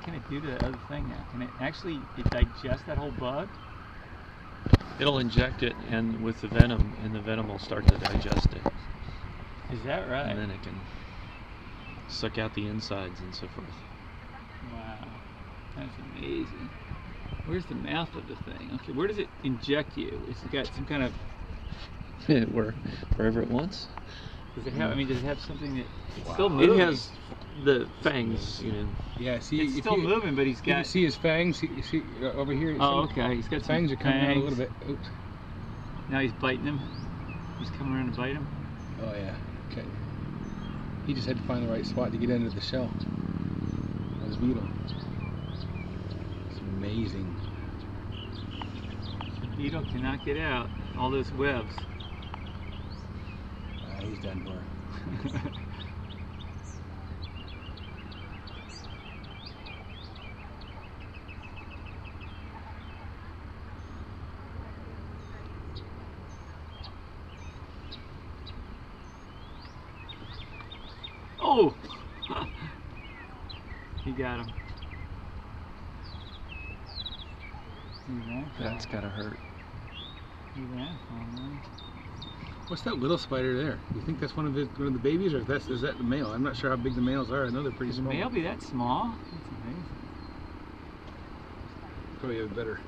what can it do to the other thing now? Can it actually it digest that whole bug? It'll inject it, and with the venom, and the venom will start to digest it, Is that right? and then it can suck out the insides and so forth. Wow, that's amazing. Where's the mouth of the thing? Okay, where does it inject you? It's got some kind of. Where, wherever it wants. Does it have? I mean, does it have something that? It's Wow. still moving. It has the fangs, you know. Yeah, see, It's if still you, moving, but he's You can got. see his fangs. You see uh, over here. Oh, okay. He's got some Fangs are coming out a little bit. Oops. Now he's biting him. He's coming around to bite him. Oh yeah. Okay. He just had to find the right spot to get into the shell. Of his beetle. It's amazing. The beetle cannot get out all those webs. Ah, he's done for. oh! he got him. He ran for That's gotta hurt. What's that little spider there? You think that's one of his, one of the babies, or is that is that the male? I'm not sure how big the males are. I know they're pretty Could the small. male be that small? That's amazing. Probably have better.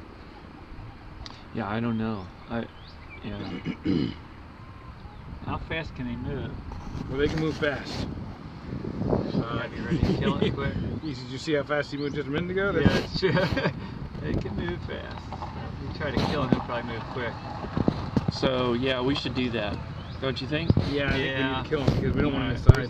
Yeah, I don't know. I, yeah. How fast can they move? Well, they can move fast. Gotta be ready to kill it quick. Did you see how fast he moved just a minute ago? Yeah, that's true. they can move fast. If we try to kill him, he'll probably move quick. So yeah, we should do that. Don't you think? Yeah, I think we Yeah. need to kill him because we don't want him Alright, inside. where's